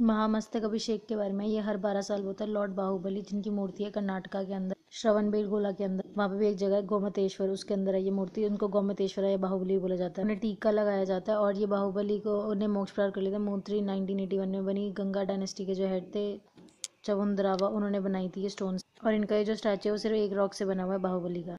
महामस्तक अभिषेक के बारे में ये हर बारह साल होता है, लॉर्ड बाहुबली, जिनकी मूर्ति है कर्नाटका के अंदर श्रवण बेलगोला के अंदर। वहाँ पे भी एक जगह है, गोमतेश्वर, उसके अंदर है ये मूर्ति, उनको गोमतेश्वर या बाहुबली बोला जाता है। उन्हें टीका लगाया जाता है और ये बाहुबली को उन्हें मोक्ष प्राप्त कर लेते मूर्ति नाइनटीन में बनी गंगा डायनेस्टी के जो हेड थे, चवुंदरावा, उन्होंने बनाई थी ये स्टोन और इनका ये जो स्टैचू है, वो सिर्फ़ एक रॉक से बना हुआ है बाहुबली का।